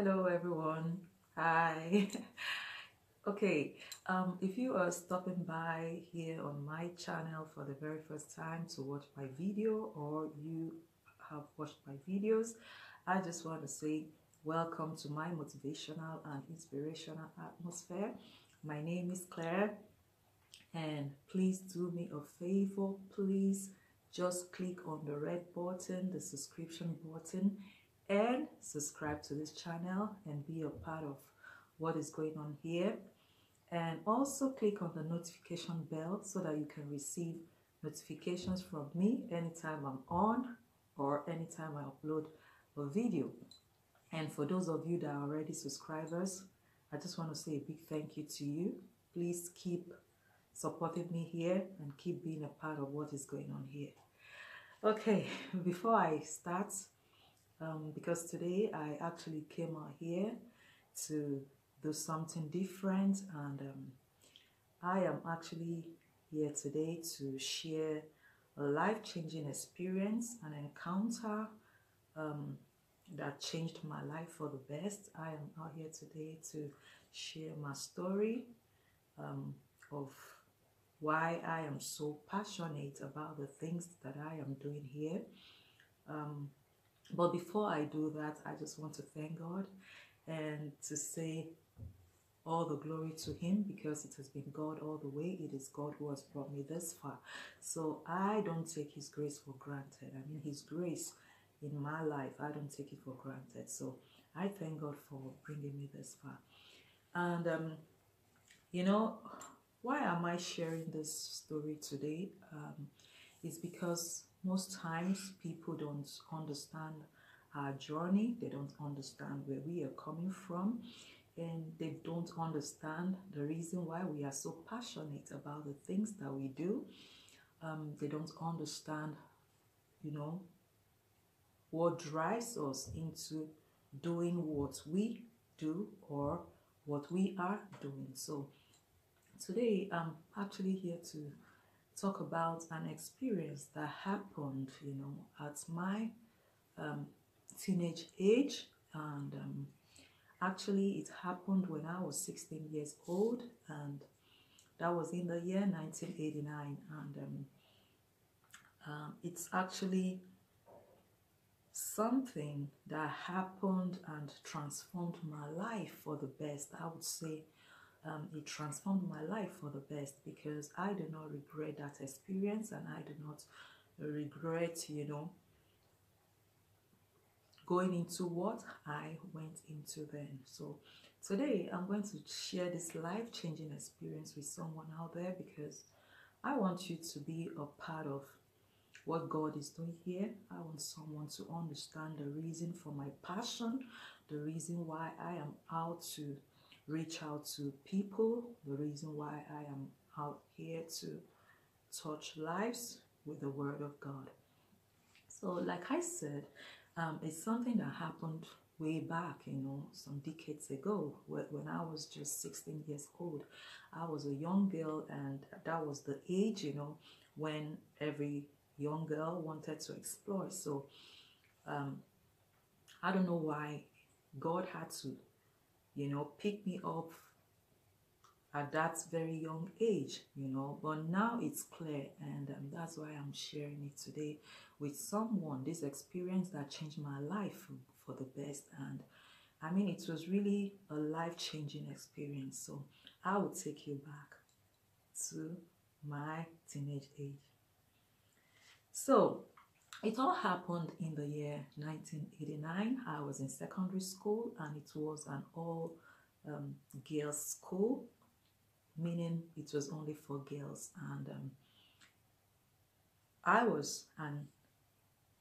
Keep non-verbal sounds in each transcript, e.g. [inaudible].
Hello, everyone. Hi. [laughs] okay, um, if you are stopping by here on my channel for the very first time to watch my video or you have watched my videos, I just want to say welcome to my motivational and inspirational atmosphere. My name is Claire, and please do me a favor. Please just click on the red button, the subscription button, and subscribe to this channel and be a part of what is going on here. And also click on the notification bell so that you can receive notifications from me anytime I'm on or anytime I upload a video. And for those of you that are already subscribers, I just want to say a big thank you to you. Please keep supporting me here and keep being a part of what is going on here. Okay, [laughs] before I start, um, because today I actually came out here to do something different and um, I am actually here today to share a life-changing experience, an encounter um, that changed my life for the best. I am out here today to share my story um, of why I am so passionate about the things that I am doing here. Um, but before I do that, I just want to thank God and to say all the glory to Him because it has been God all the way. It is God who has brought me this far. So I don't take His grace for granted. I mean, His grace in my life, I don't take it for granted. So I thank God for bringing me this far. And, um, you know, why am I sharing this story today? Um, it's because most times people don't understand our journey, they don't understand where we are coming from, and they don't understand the reason why we are so passionate about the things that we do. Um, they don't understand, you know, what drives us into doing what we do or what we are doing. So today I'm actually here to talk about an experience that happened, you know, at my um, teenage age. And um, actually, it happened when I was 16 years old, and that was in the year 1989. And um, um, it's actually something that happened and transformed my life for the best. I would say um, it transformed my life for the best because I do not regret that experience and I do not regret, you know, going into what I went into then. So today I'm going to share this life-changing experience with someone out there because I want you to be a part of what God is doing here. I want someone to understand the reason for my passion, the reason why I am out to reach out to people, the reason why I am out here to touch lives with the Word of God. So, like I said, um, it's something that happened way back, you know, some decades ago when I was just 16 years old. I was a young girl, and that was the age, you know, when every young girl wanted to explore. So, um, I don't know why God had to you know, pick me up at that very young age, you know. But now it's clear, and um, that's why I'm sharing it today with someone. This experience that changed my life for the best, and I mean, it was really a life changing experience. So I will take you back to my teenage age. So it all happened in the year 1989. I was in secondary school and it was an all um, girls school, meaning it was only for girls. And um, I was an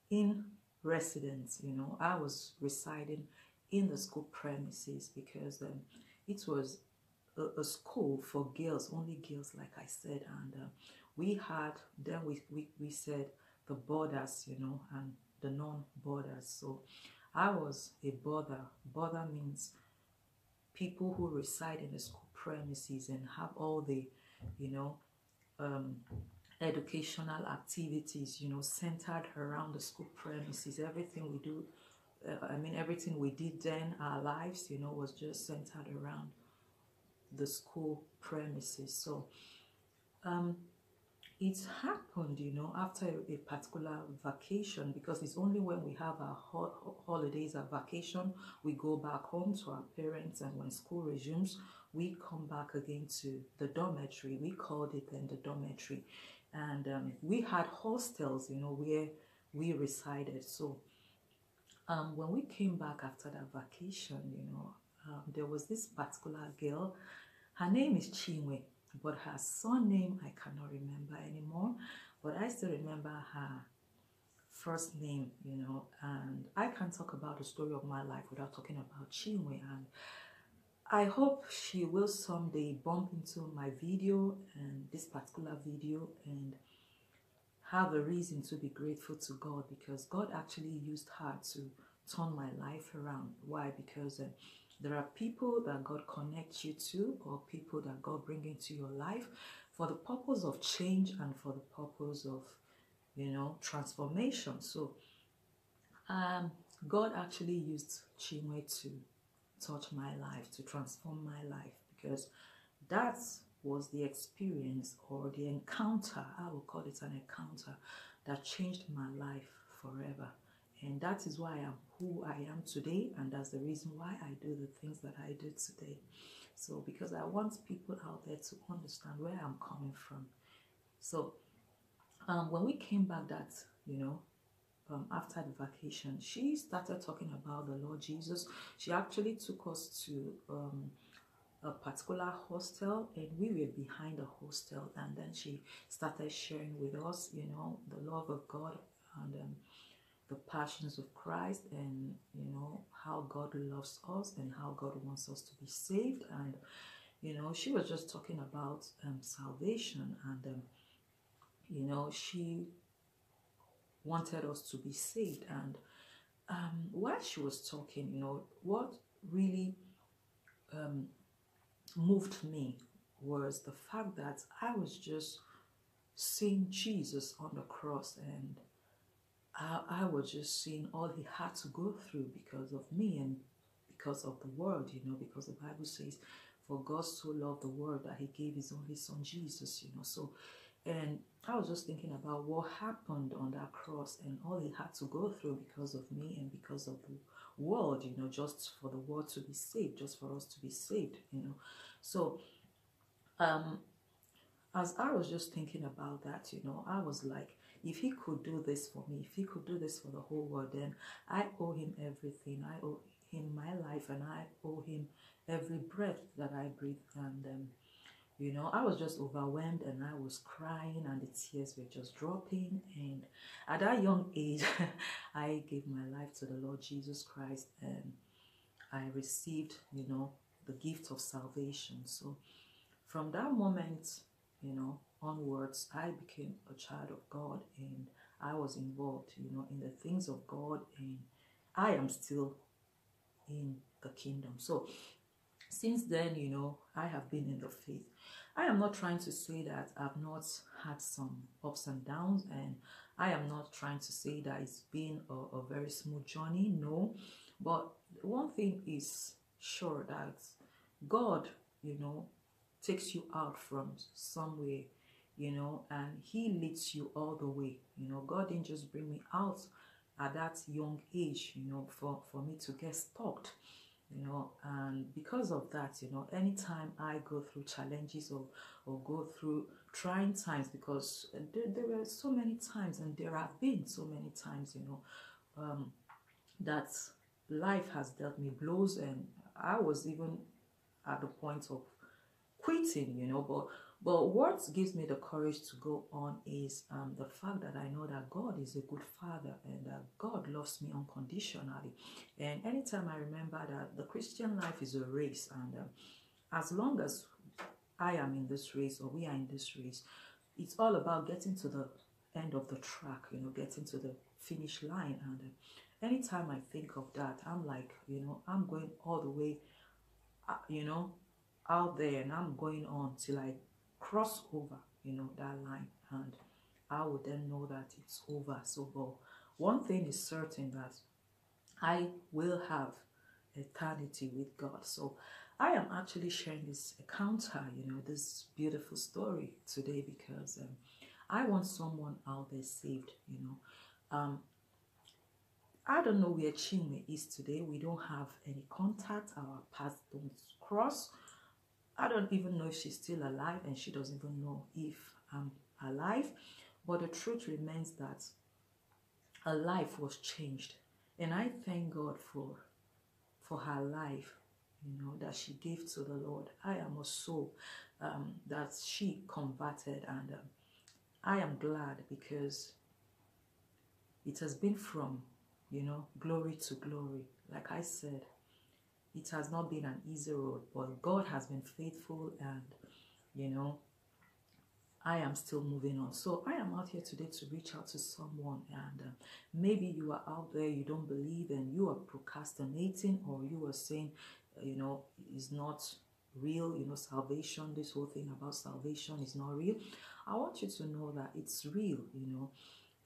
in residence, you know, I was residing in the school premises because um, it was a, a, school for girls, only girls, like I said. And uh, we had, then we, we, we said, the boarders, you know, and the non-boarders. So I was a boarder. Boarder means people who reside in the school premises and have all the, you know, um, educational activities, you know, centered around the school premises. Everything we do uh, I mean, everything we did then, our lives, you know, was just centered around the school premises. So, um, it happened, you know, after a particular vacation because it's only when we have our ho holidays, our vacation, we go back home to our parents, and when school resumes, we come back again to the dormitory. We called it then the dormitory, and um, we had hostels, you know, where we resided. So um, when we came back after that vacation, you know, um, there was this particular girl. Her name is Chinwe but her surname I cannot remember anymore. But I still remember her first name, you know, and I can't talk about the story of my life without talking about Chinwe. And I hope she will someday bump into my video and this particular video and have a reason to be grateful to God because God actually used her to turn my life around. Why? Because uh, there are people that God connects you to or people that God bring into your life for the purpose of change and for the purpose of, you know, transformation. So um, God actually used Chinwe to touch my life, to transform my life because that was the experience or the encounter, I will call it an encounter, that changed my life forever. And that is why I am who I am today. And that's the reason why I do the things that I do today. So, because I want people out there to understand where I'm coming from. So, um, when we came back that, you know, um, after the vacation, she started talking about the Lord Jesus. She actually took us to um, a particular hostel and we were behind the hostel and then she started sharing with us you know the love of god and um, the passions of Christ and you know how God loves us and how God wants us to be saved. And you know she was just talking about um, salvation and um, you know she wanted us to be saved. And um, while she was talking you know what really um, moved me was the fact that I was just seeing Jesus on the cross and I, I was just seeing all he had to go through because of me and because of the world, you know, because the Bible says, for God so loved the world that he gave his only son Jesus, you know. So, and I was just thinking about what happened on that cross and all he had to go through because of me and because of the world, you know, just for the world to be saved, just for us to be saved, you know. So, um, as I was just thinking about that, you know, I was like, if he could do this for me, if he could do this for the whole world, then I owe him everything. I owe him my life and I owe him every breath that I breathe. And, um, you know, I was just overwhelmed and I was crying and the tears were just dropping. And at that young age, [laughs] I gave my life to the Lord Jesus Christ and I received, you know, the gift of salvation. So from that moment, you know, onwards, I became a child of God and I was involved, you know, in the things of God and I am still in the kingdom. So since then, you know, I have been in the faith. I am not trying to say that I've not had some ups and downs and I am not trying to say that it's been a, a very smooth journey. No, but one thing is sure that God, you know, takes you out from somewhere you know, and He leads you all the way. You know, God didn't just bring me out at that young age, you know, for, for me to get stuck, you know, and because of that, you know, anytime I go through challenges or, or go through trying times, because there, there were so many times, and there have been so many times, you know, um, that life has dealt me blows, and I was even at the point of quitting, you know, but but what gives me the courage to go on is um, the fact that I know that God is a good father and that God loves me unconditionally. And anytime I remember that the Christian life is a race, and um, as long as I am in this race or we are in this race, it's all about getting to the end of the track, you know, getting to the finish line. And uh, anytime I think of that, I'm like, you know, I'm going all the way, uh, you know, out there and I'm going on till I cross over, you know, that line and I would then know that it's over. So, but one thing is certain that I will have eternity with God. So I am actually sharing this encounter, you know, this beautiful story today because um, I want someone out there saved, you know. Um, I don't know where Chinwe is today. We don't have any contact. Our paths don't cross. I don't even know if she's still alive and she doesn't even know if I'm alive. But the truth remains that her life was changed. And I thank God for for her life, you know, that she gave to the Lord. I am a soul um, that she converted and um, I am glad because it has been from, you know, glory to glory. Like I said, it has not been an easy road, but God has been faithful and, you know, I am still moving on. So I am out here today to reach out to someone and uh, maybe you are out there, you don't believe and you are procrastinating or you are saying, uh, you know, is not real, you know, salvation, this whole thing about salvation is not real. I want you to know that it's real, you know.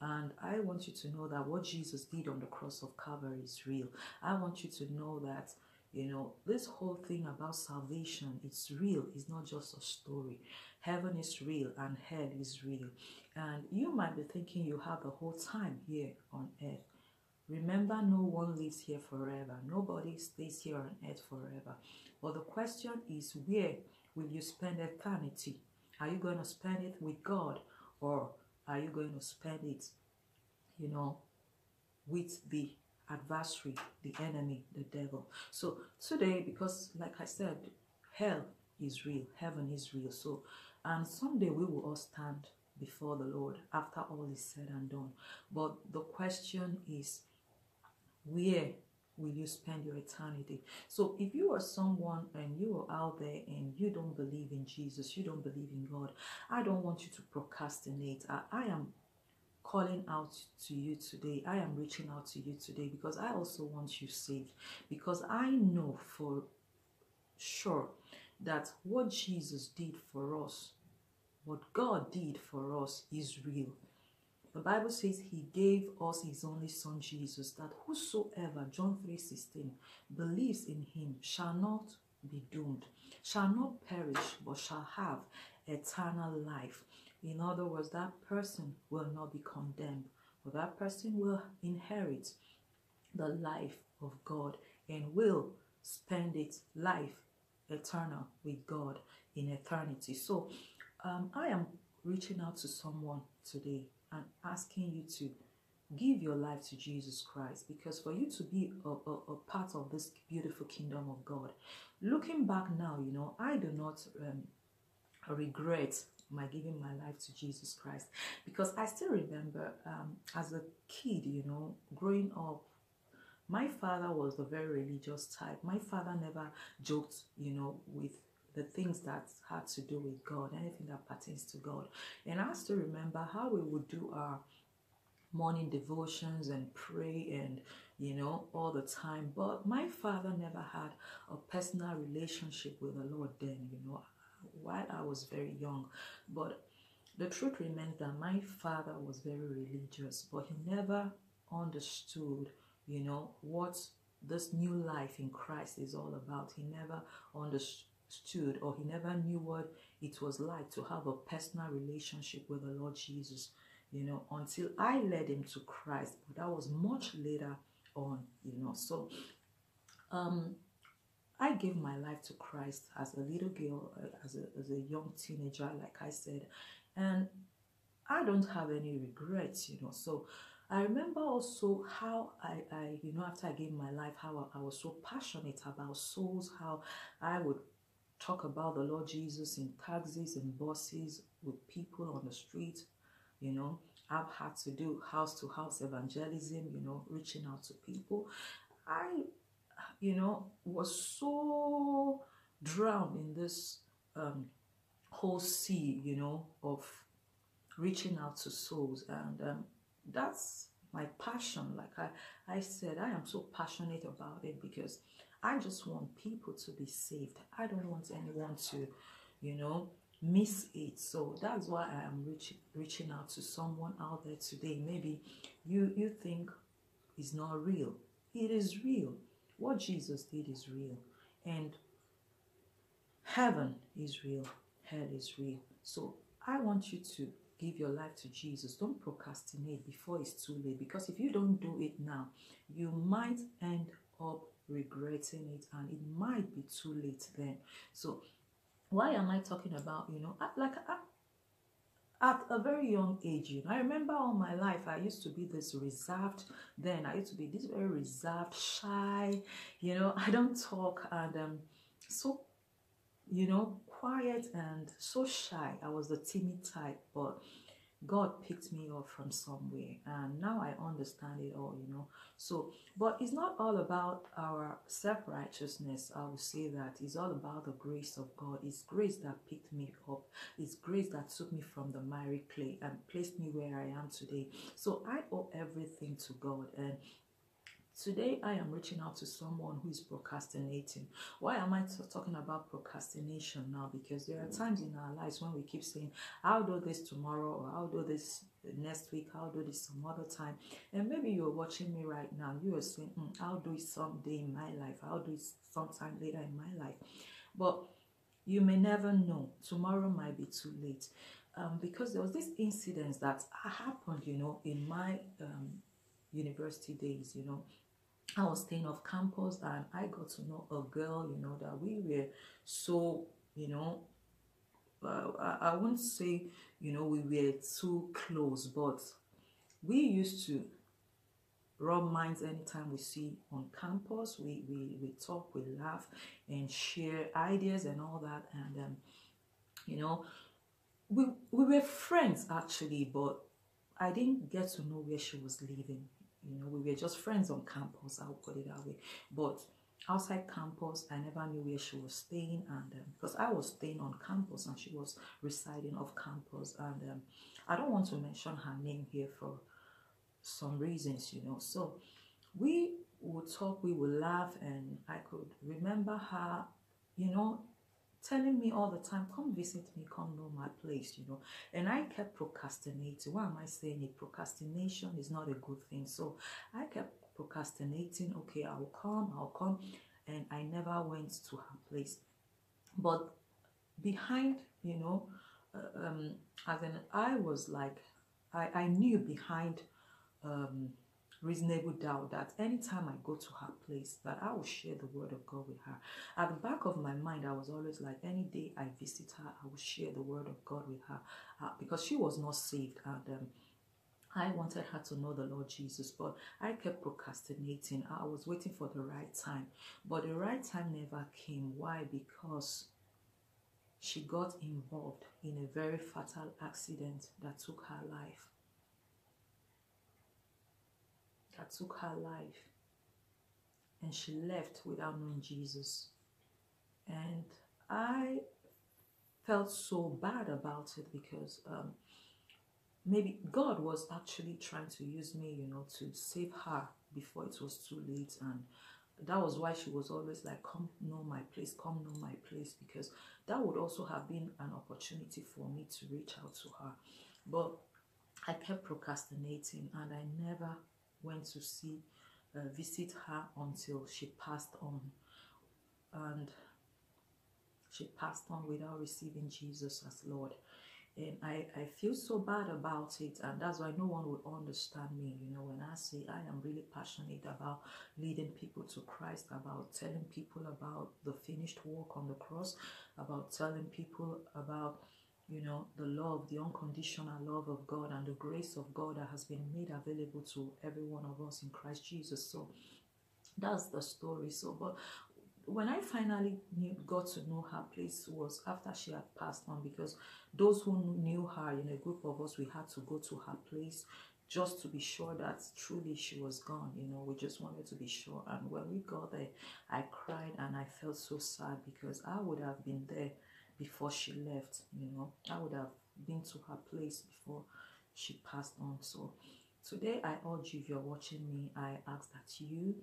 And I want you to know that what Jesus did on the cross of Calvary is real. I want you to know that, you know, this whole thing about salvation, it's real. It's not just a story. Heaven is real and hell is real. And you might be thinking you have the whole time here on earth. Remember, no one lives here forever. Nobody stays here on earth forever. But the question is, where will you spend eternity? Are you going to spend it with God or are you going to spend it, you know, with the adversary, the enemy, the devil? So today, because like I said, hell is real, heaven is real. So and someday we will all stand before the Lord after all is said and done. But the question is, where will you spend your eternity? So if you are someone and you are out there and you don't believe in Jesus, you don't believe in God, I don't want you to procrastinate. I, I am calling out to you today. I am reaching out to you today because I also want you saved. Because I know for sure that what Jesus did for us, what God did for us is real. The Bible says he gave us his only son Jesus, that whosoever, John 3.16, believes in him shall not be doomed, shall not perish, but shall have eternal life. In other words, that person will not be condemned, but that person will inherit the life of God and will spend its life eternal with God in eternity. So um, I am reaching out to someone today and asking you to give your life to Jesus Christ because for you to be a, a, a, part of this beautiful kingdom of God, looking back now, you know, I do not um, regret my giving my life to Jesus Christ because I still remember um, as a kid, you know, growing up my father was a very religious type. My father never joked, you know, with the things that had to do with God, anything that pertains to God. And I still remember how we would do our morning devotions and pray and you know all the time but my father never had a personal relationship with the lord then you know while i was very young but the truth remains that my father was very religious but he never understood you know, what this new life in Christ is all about. He never understood or he never knew what it was like to have a personal relationship with the Lord Jesus, you know, until I led him to Christ. But that was much later on, you know. So, um, I gave my life to Christ as a little girl, uh, as a, as a young teenager, like I said, and I don't have any regrets, you know. So, I remember also how I, I, you know, after I gave my life, how I, I was so passionate about souls, how I would talk about the Lord Jesus in taxis and buses with people on the street, you know. I've had to do house to house evangelism, you know, reaching out to people. I, you know, was so drowned in this um, whole sea, you know, of reaching out to souls. And um, that's my passion. Like i i said i am so passionate about it because i just want people to be saved. I don't want anyone to you know miss it. So that's why i am reaching reaching out to someone out there today. Maybe you you think it's not real. It is real. What Jesus did is real. And heaven is real. Hell is real. So I want you to give your life to Jesus. Don't procrastinate before it's too late. Because if you don't do it now, you might end up regretting it and it might be too late then. So why am I talking about, you know, like at a very young age, you know, I remember all my life I used to be this reserved. Then I used to be this very reserved, shy. You know, I don't talk and um, so, you know, quiet and so shy. I was the timid type, but God picked me up from somewhere and now I understand it all, you know. So, but it's not all about our self-righteousness. I will say that it's all about the grace of God. It's grace that picked me up. It's grace that took me from the miry clay and placed me where I am today. So I owe everything to God and Today, I am reaching out to someone who is procrastinating. Why am I talking about procrastination now? Because there are times in our lives when we keep saying, I'll do this tomorrow, or I'll do this next week, I'll do this some other time. And maybe you're watching me right now, you are saying, mm, I'll do it someday in my life, I'll do it sometime later in my life. But you may never know. Tomorrow might be too late. Um, because there was this incident that happened, you know, in my um, university days, you know, I was staying off campus and I got to know a girl, you know, that we were so, you know, uh, I, I wouldn't say, you know, we were too close, but we used to rub minds anytime we see on campus. We, we, we talk, we laugh and share ideas and all that. And, um, you know, we, we were friends actually, but I didn't get to know where she was living you know, we were just friends on campus, I'll put it that way. But outside campus, I never knew where she was staying. And um, because I was staying on campus and she was residing off campus. And um, I don't want to mention her name here for some reasons, you know. So we would talk, we would laugh, and I could remember her, you know, telling me all the time, come visit me, come know my place, you know. And I kept procrastinating. Why am I saying it? Procrastination is not a good thing. So I kept procrastinating. Okay, I'll come, I'll come. And I never went to her place. But behind, you know, uh, um, as in I was like, I, I knew behind um, reasonable doubt that anytime I go to her place, that I will share the word of God with her. At the back of my mind, I was always like, any day I visit her, I will share the word of God with her uh, because she was not saved and um, I wanted her to know the Lord Jesus, but I kept procrastinating. I was waiting for the right time, but the right time never came. Why? Because she got involved in a very fatal accident that took her life. That took her life. And she left without knowing Jesus. And I felt so bad about it because um, maybe God was actually trying to use me, you know, to save her before it was too late. And that was why she was always like, come know my place, come know my place, because that would also have been an opportunity for me to reach out to her. But I kept procrastinating and I never went to see, uh, visit her until she passed on. And she passed on without receiving Jesus as Lord. And I, I feel so bad about it. And that's why no one will understand me. You know, when I say I am really passionate about leading people to Christ, about telling people about the finished work on the cross, about telling people about you know, the love, the unconditional love of God and the grace of God that has been made available to every one of us in Christ Jesus. So that's the story. So, but when I finally knew, got to know her place was after she had passed on because those who knew her in a group of us, we had to go to her place just to be sure that truly she was gone. You know, we just wanted to be sure. And when we got there, I cried and I felt so sad because I would have been there before she left you know. I would have been to her place before she passed on. So today i urge you if you're watching me i ask that you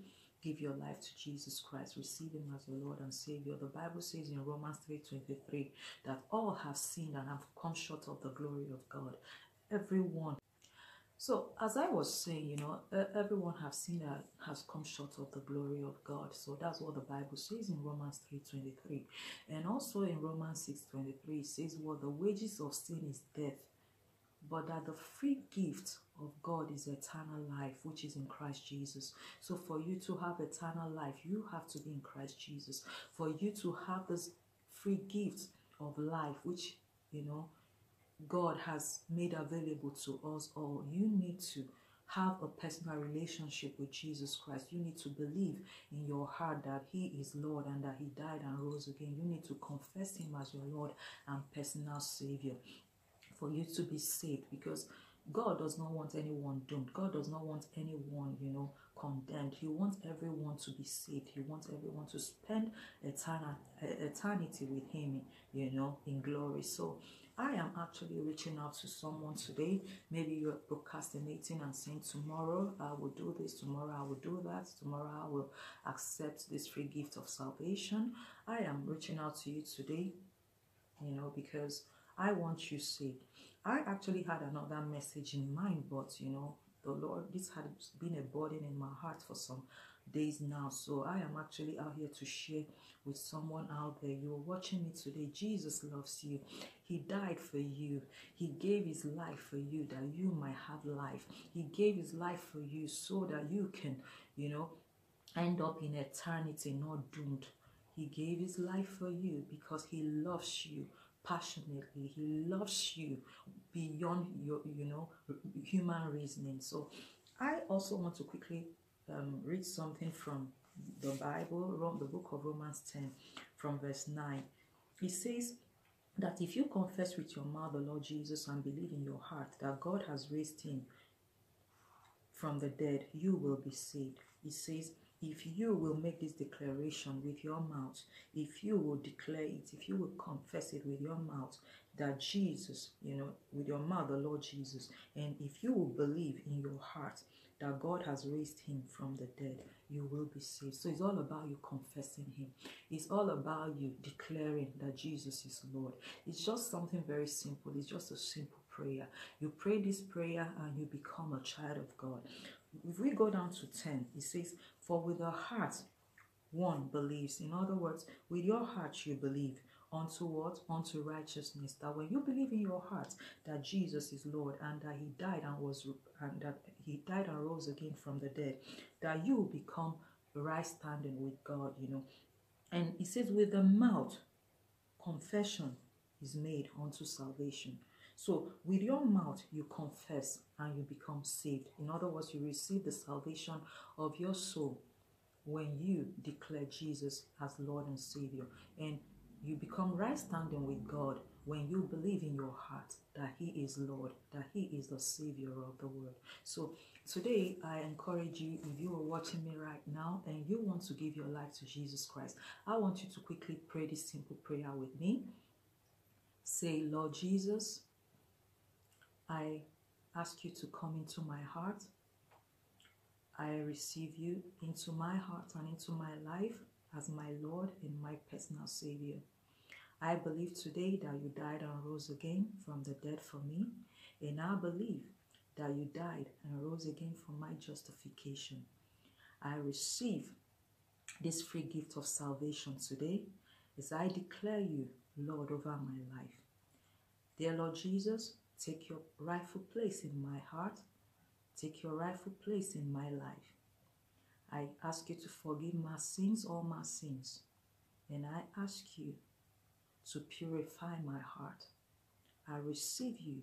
give your life to jesus christ receive him as your lord and savior. The bible says in romans 3 23 that all have sinned and have come short of the glory of god. Everyone So, as I was saying, you know, everyone has seen that has come short of the glory of God. So that's what the Bible says in Romans 3:23. And also in Romans 6:23, it says, Well, the wages of sin is death, but that the free gift of God is eternal life, which is in Christ Jesus. So, for you to have eternal life, you have to be in Christ Jesus. For you to have this free gift of life, which, you know, God has made available to us all, you need to have a personal relationship with Jesus Christ. You need to believe in your heart that He is Lord and that He died and rose again. You need to confess Him as your Lord and personal Savior for you to be saved because God does not want anyone doomed. God does not want anyone, you know, condemned. He wants everyone to be saved. He wants everyone to spend eternity with Him, you know, in glory. So I am actually reaching out to someone today. Maybe you're procrastinating and saying, Tomorrow I will do this, tomorrow I will do that, tomorrow I will accept this free gift of salvation. I am reaching out to you today, you know, because I want you saved. I actually had another message in mind, but you know, the Lord, this had been a burden in my heart for some days now. So I am actually out here to share with someone out there. You're watching me today. Jesus loves you. He died for you. He gave his life for you that you might have life. He gave his life for you so that you can, you know, end up in eternity, not doomed. He gave his life for you because he loves you passionately. He loves you beyond your, you know, human reasoning. So I also want to quickly um, read something from the Bible, the book of Romans 10, from verse 9. It says that if you confess with your mouth the Lord Jesus and believe in your heart that God has raised him from the dead, you will be saved. It says, if you will make this declaration with your mouth, if you will declare it, if you will confess it with your mouth, that Jesus, you know, with your mouth, the Lord Jesus, and if you will believe in your heart that God has raised him from the dead, you will be saved. So it's all about you confessing him. It's all about you declaring that Jesus is Lord. It's just something very simple. It's just a simple prayer. You pray this prayer and you become a child of God. If we go down to 10, it says, For with the heart one believes. In other words, with your heart you believe unto what? Unto righteousness. That when you believe in your heart that Jesus is Lord and that He died and was and that He died and rose again from the dead, that you become right standing with God, you know. And he says, with the mouth, confession is made unto salvation. So with your mouth, you confess and you become saved. In other words, you receive the salvation of your soul when you declare Jesus as Lord and Savior. And you become right standing with God when you believe in your heart that He is Lord, that He is the Savior of the world. So today, I encourage you, if you are watching me right now and you want to give your life to Jesus Christ, I want you to quickly pray this simple prayer with me. Say, Lord Jesus, I ask you to come into my heart. I receive you into my heart and into my life as my Lord and my personal Savior. I believe today that you died and rose again from the dead for me, and I believe that you died and rose again for my justification. I receive this free gift of salvation today as I declare you Lord over my life. Dear Lord Jesus, take your rightful place in my heart, take your rightful place in my life. I ask you to forgive my sins, all my sins. And I ask you to purify my heart. I receive you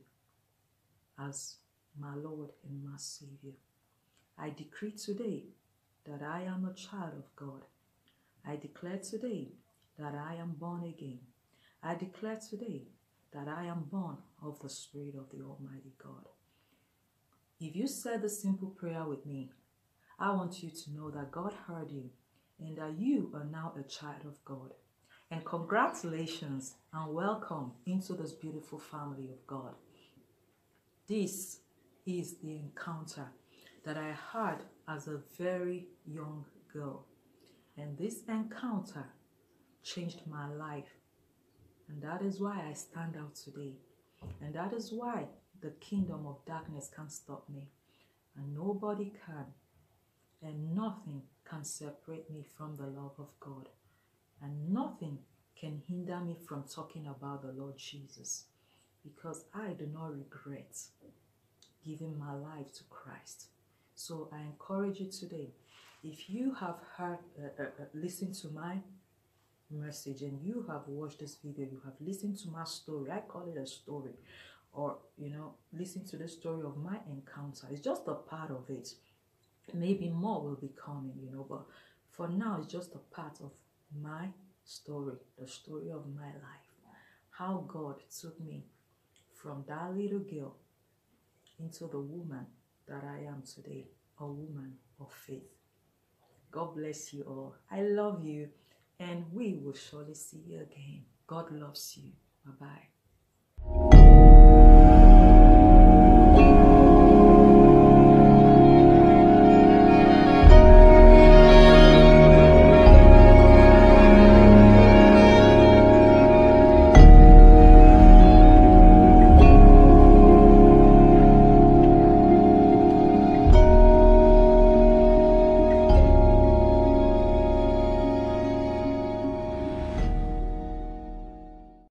as my Lord and my Savior. I decree today that I am a child of God. I declare today that I am born again. I declare today that I am born of the Spirit of the Almighty God. If you said the simple prayer with me, I want you to know that God heard you and that you are now a child of God. And congratulations and welcome into this beautiful family of God. This is the encounter that I had as a very young girl. And this encounter changed my life. And that is why I stand out today. And that is why the kingdom of darkness can't stop me. And nobody can. And nothing can separate me from the love of God. And nothing can hinder me from talking about the Lord Jesus. Because I do not regret giving my life to Christ. So I encourage you today, if you have heard, uh, uh, uh, listened to my message and you have watched this video, you have listened to my story, I call it a story, or, you know, listen to the story of my encounter. It's just a part of it. Maybe more will be coming, you know, but for now, it's just a part of my story, the story of my life. How God took me from that little girl into the woman that I am today, a woman of faith. God bless you all. I love you, and we will surely see you again. God loves you. Bye bye.